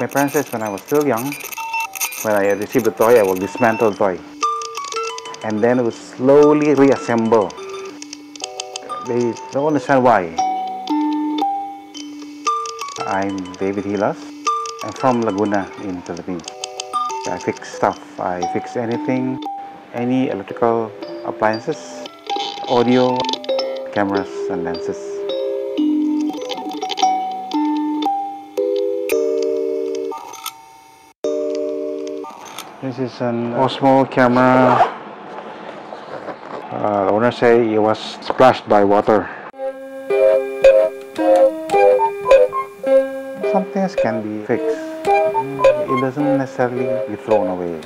My parents said when I was still young, when I received a toy, I will dismantle the toy. And then it slowly reassemble. They don't understand why. I'm David Hilos. I'm from Laguna in Philippines. I fix stuff. I fix anything, any electrical appliances, audio, cameras and lenses. This is an Osmo camera. Uh, owner say it was splashed by water. Some things can be fixed. It doesn't necessarily be thrown away.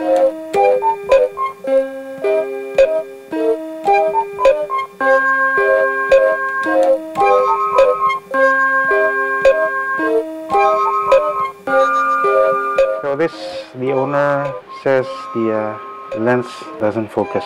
So this, the owner says the uh, lens doesn't focus.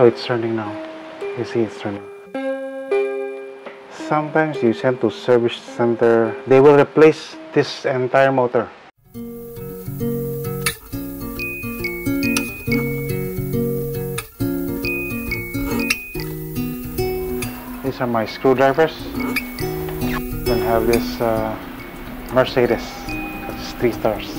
So it's turning now. You see it's turning. Sometimes you send to service center, they will replace this entire motor. These are my screwdrivers. Then have this uh, Mercedes. It's three stars.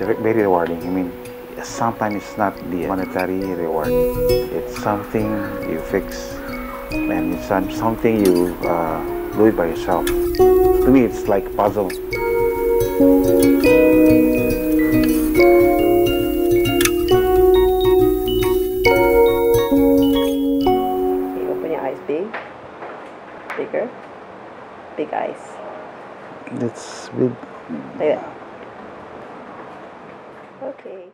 It's very rewarding. I mean, sometimes it's not the monetary reward. It's something you fix, and it's something you uh, do it by yourself. To me, it's like puzzle. Okay, open your eyes big, bigger, big eyes. It's big. Like that. Okay.